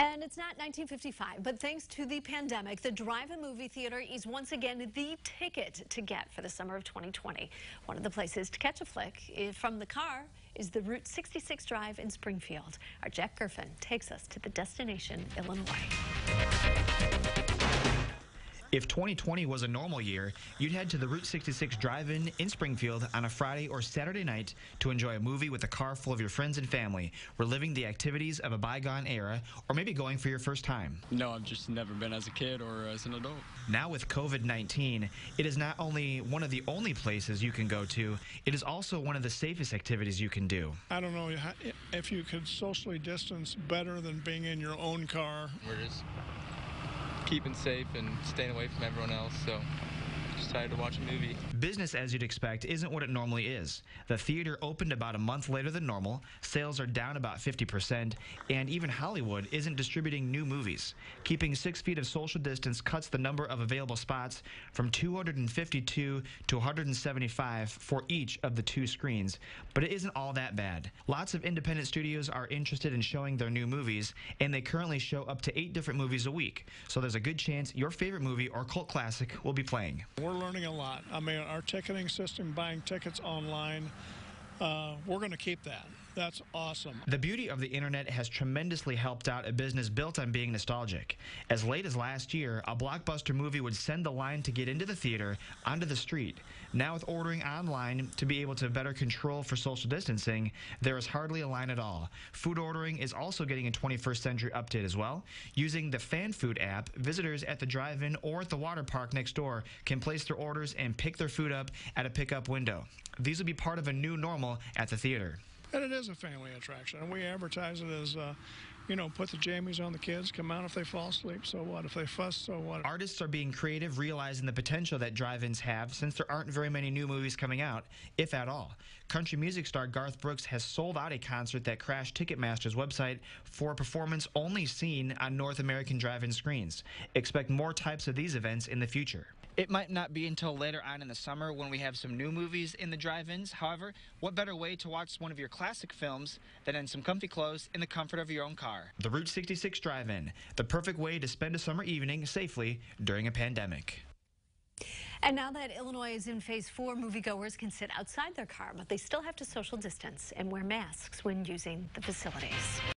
And it's not 1955, but thanks to the pandemic, the drive-in movie theater is once again the ticket to get for the summer of 2020. One of the places to catch a flick from the car is the Route 66 Drive in Springfield. Our Jack Gerfen takes us to the destination, Illinois. If 2020 was a normal year, you'd head to the Route 66 Drive-In in Springfield on a Friday or Saturday night to enjoy a movie with a car full of your friends and family, reliving the activities of a bygone era, or maybe going for your first time. No, I've just never been as a kid or as an adult. Now with COVID-19, it is not only one of the only places you can go to, it is also one of the safest activities you can do. I don't know if you could socially distance better than being in your own car. We're just keeping safe and staying away from everyone else. So to watch a movie. Business, as you'd expect, isn't what it normally is. The theater opened about a month later than normal, sales are down about 50%, and even Hollywood isn't distributing new movies. Keeping six feet of social distance cuts the number of available spots from 252 to 175 for each of the two screens, but it isn't all that bad. Lots of independent studios are interested in showing their new movies, and they currently show up to eight different movies a week, so there's a good chance your favorite movie or cult classic will be playing. We're we're learning a lot. I mean, our ticketing system, buying tickets online, uh, we're going to keep that. That's awesome. The beauty of the internet has tremendously helped out a business built on being nostalgic. As late as last year, a blockbuster movie would send the line to get into the theater onto the street. Now, with ordering online to be able to better control for social distancing, there is hardly a line at all. Food ordering is also getting a 21st century update as well. Using the FanFood app, visitors at the drive in or at the water park next door can place their orders and pick their food up at a pickup window. These will be part of a new normal at the theater. And it is a family attraction. And we advertise it as, uh, you know, put the jammies on the kids, come out if they fall asleep, so what? If they fuss, so what? Artists are being creative, realizing the potential that drive-ins have since there aren't very many new movies coming out, if at all. Country music star Garth Brooks has sold out a concert that crashed Ticketmaster's website for a performance only seen on North American drive-in screens. Expect more types of these events in the future. It might not be until later on in the summer when we have some new movies in the drive-ins. However, what better way to watch one of your classic films than in some comfy clothes in the comfort of your own car? The Route 66 Drive-In, the perfect way to spend a summer evening safely during a pandemic. And now that Illinois is in phase four, moviegoers can sit outside their car, but they still have to social distance and wear masks when using the facilities.